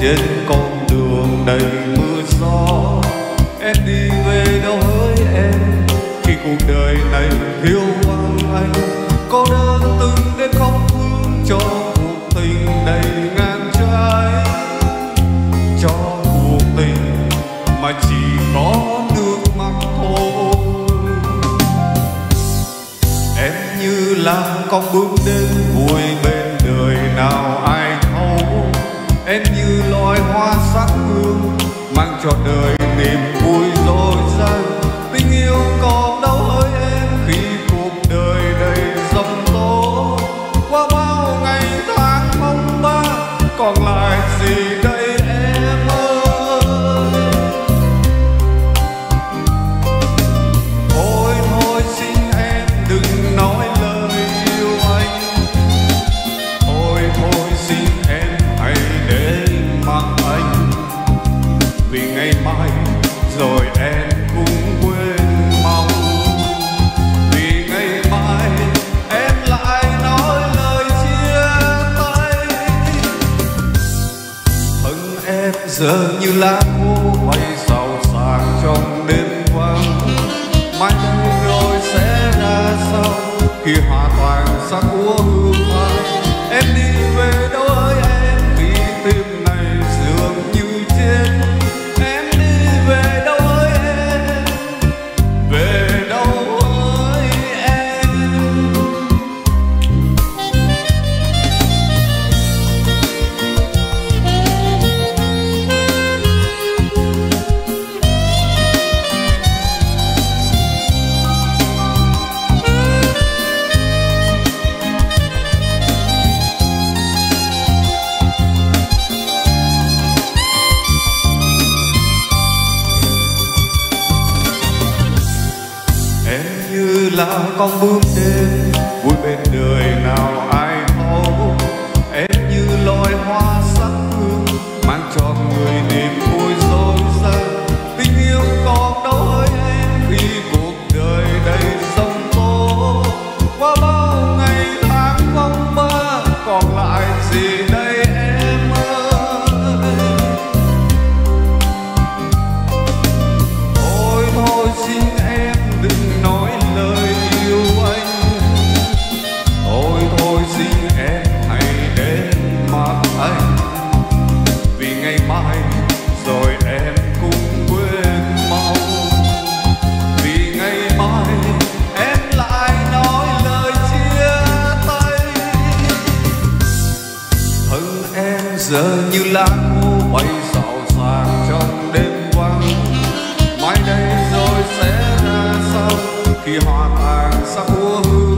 trên con đường đầy mưa gió. Em đi về đâu hỡi em, khi cuộc đời này thiếu vắng anh. Có đơn từng đêm khóc thương cho cuộc tình đầy ngang trái. Cho cuộc tình mà chỉ có nước mắt thôi. Em như là con bướm đến vui bên đời nào ai hoa sắc hương mang cho đời niềm vui dối gian vì ngày mai rồi em cũng quên mau. Vì ngày mai em lại nói lời chia tay. Thân em giờ như lá là con bướm đêm vui bên đời nào rồi em cũng quên mau. Vì ngày mai em lại nói lời chia tay. Thân em giờ như lá khô bay rào ràng trong đêm vắng. Mai đây rồi sẽ ra sao khi hoa tàn sắc của hương?